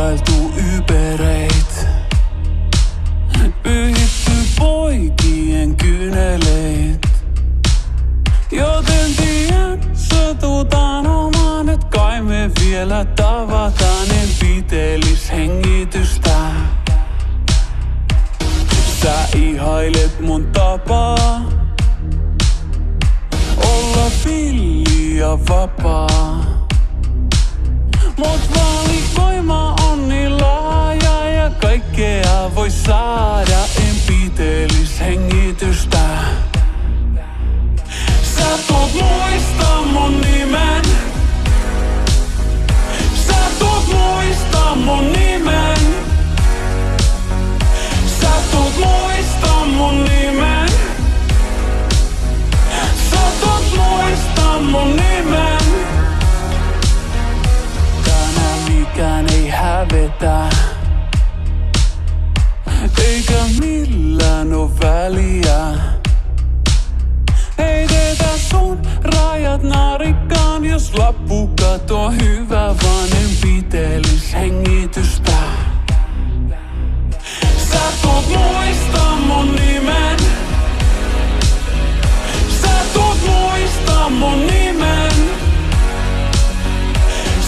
kuvailtu ypereit. Pyyhitty poikien kyneleit. Joten tien sotutaan omaan, et kai me vielä tavataan, en pitelis hengitystä. Sä ihailet mun tapaa olla villi ja vapaa. Mut valikoima kaikkea voi saada, en pitelis hengitystä. Sä tuut muista mun nimen. Sä tuut muista mun nimen. Sä tuut muista mun nimen. Sä tuut muista mun nimen. Tänään mikään ei hävetä. Väliä. Heitetä sun rajat narikkaan, jos lappu katoa hyvä, vaan en pitelis hengitystä. Sä tuut muista mun nimen. Sä tuut muista mun nimen.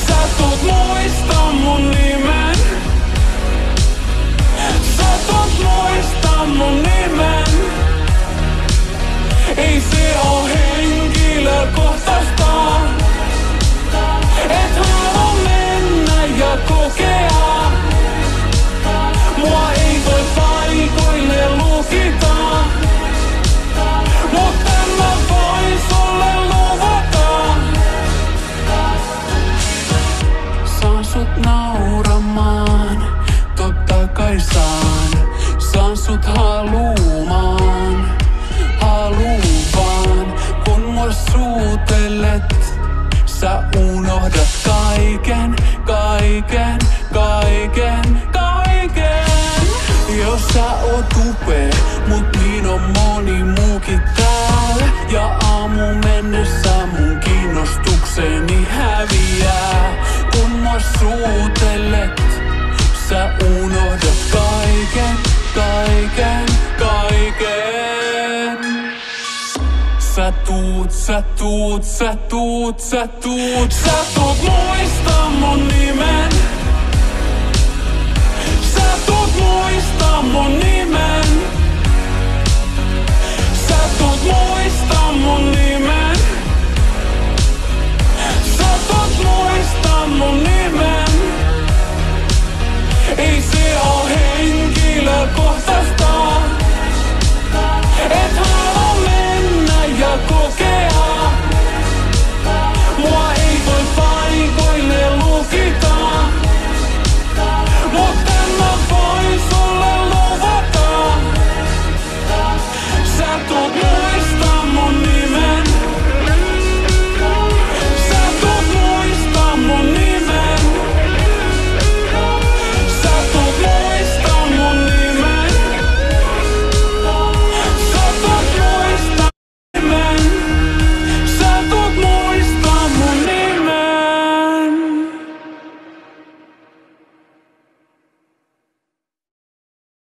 Sä tuut muista mun nimen. Sä tuut muista mun nimen. Sä unohdat kaiken, kaiken, Sä tuut, sä tuut, sä tuut, sä tuut, sä tuut muista mun